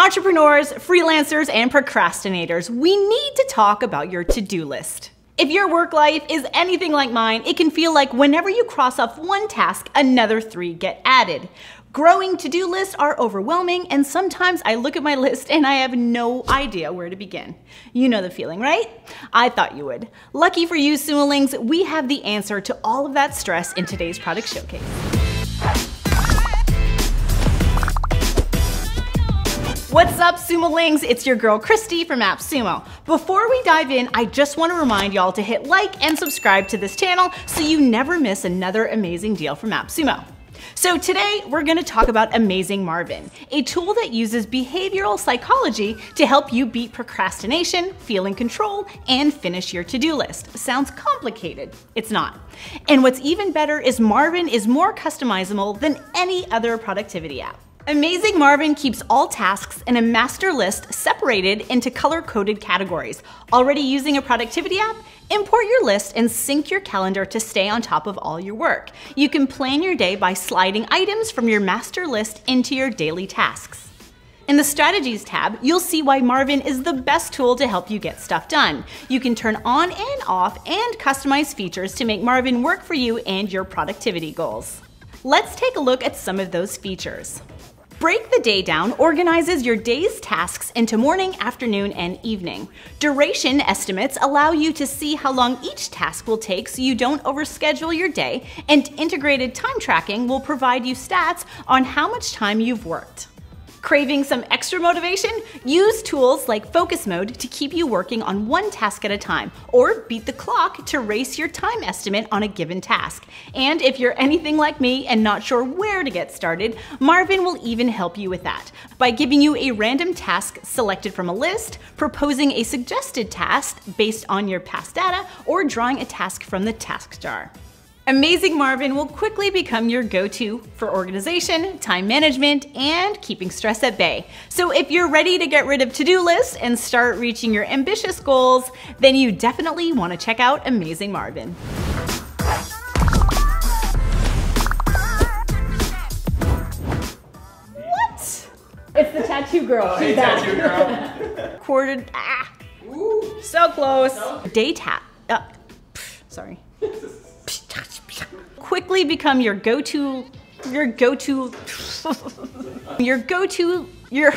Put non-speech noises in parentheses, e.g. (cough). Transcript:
Entrepreneurs, freelancers, and procrastinators, we need to talk about your to-do list. If your work life is anything like mine, it can feel like whenever you cross off one task, another three get added. Growing to-do lists are overwhelming, and sometimes I look at my (laughs) list and I have no idea where to begin. You know the feeling, right? I thought you would. Lucky for you, Sumolings, we have the answer to all of that stress in today's product showcase. Up, Sumolings? It's your girl Christy from AppSumo. Before we dive in, I just want to remind y'all to hit like and subscribe to this channel so you never miss another amazing deal from AppSumo. So today we're going to talk about Amazing Marvin, a tool that uses behavioral psychology to help you beat procrastination, feel in control, and finish your to-do list. Sounds complicated. It's not. And what's even better is Marvin is more customizable than any other productivity app. Amazing Marvin keeps all tasks in a master list separated into color-coded categories. Already using a productivity app? Import your list and sync your calendar to stay on top of all your work. You can plan your day by sliding items from your master list into your daily tasks. In the Strategies tab, you'll see why Marvin is the best tool to help you get stuff done. You can turn on and off and customize features to make Marvin work for you and your productivity goals. Let's take a look at some of those features. Break the day down organizes your day's tasks into morning, afternoon, and evening. Duration estimates allow you to see how long each task will take so you don't overschedule your day, and integrated time tracking will provide you stats on how much time you've worked. Craving some extra motivation? Use tools like Focus Mode to keep you working on one task at a time, or beat the clock to race your time estimate on a given task. And if you're anything like me and not sure where to get started, Marvin will even help you with that by giving you a random task selected from a list, proposing a suggested task based on your past data, or drawing a task from the task jar. Amazing Marvin will quickly become your go-to for organization, time management, and keeping stress at bay. So if you're ready to get rid of to-do lists and start reaching your ambitious goals, then you definitely want to check out Amazing Marvin. What? It's the tattoo girl. Oh, hey, tattoo girl. (laughs) Quartered. Ah. Ooh, So close. Day tap. Uh, pff, sorry quickly become your go-to, your go-to, (laughs) your go-to, your